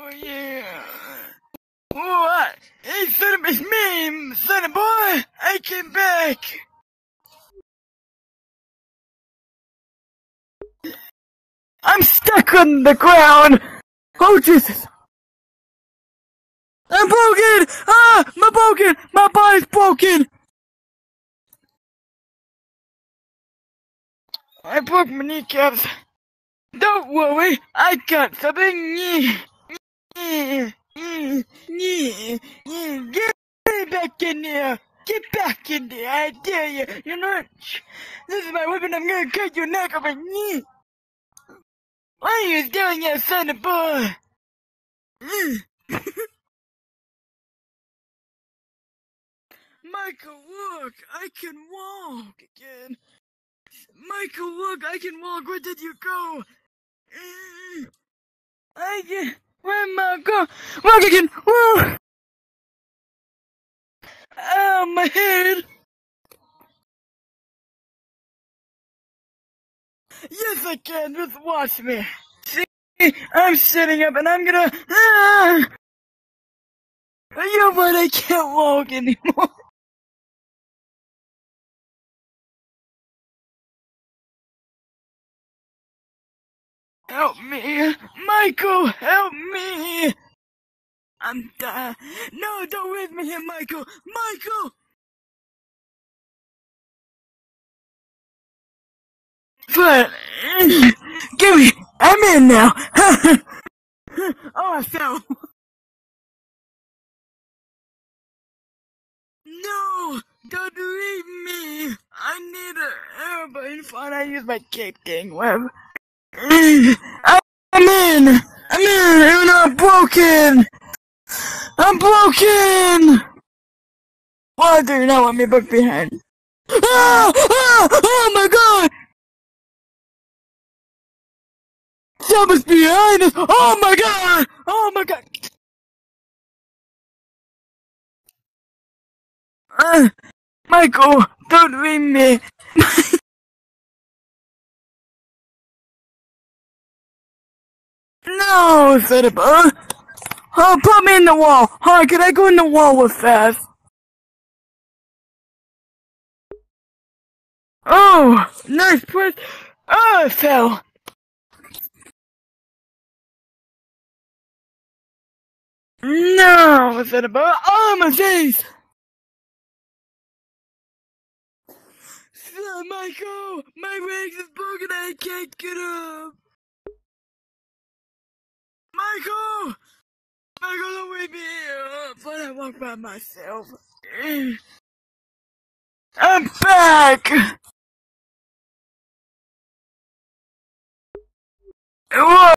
Oh yeah. What? Hey, son of it's me, son of boy. I came back. I'm stuck on the ground. Oh Jesus. I'm broken! Ah! My broken! My body's broken! I broke my kneecaps. Don't worry, I got something. Get back in there! Get back in there! I dare you! You know, this is my weapon. I'm gonna cut your neck off. What are you doing, you son of a boy? Michael, look! I can walk again. Michael, look! I can walk. Where did you go? I can. Where am I go? Walk again. Whoa! Oh, my head. Yes, I can. Just watch me. See, I'm sitting up, and I'm gonna. Ah! You but I can't walk anymore. Help me! Michael, help me! I'm dying. No, don't leave me here, Michael! Michael! But, give me, I'm in now! oh, I fell! No! Don't leave me! I need a airplane fine. I use my cape gang web. I'm in! I'm in! And I'm broken! I'm broken! Why do you not want me back behind? Ah! Ah! Oh my god! Someone's behind us! Oh my god! Oh my god! Uh, Michael, don't leave me! No, said it. Uh, oh, put me in the wall. Hi, can I go in the wall with fast? Oh, nice push. Oh, I fell. No, said it. Oh, my face. Michael, my legs is broken. I can't get up. Michael! Michael, don't wake me up, but I walk by myself. I'm back!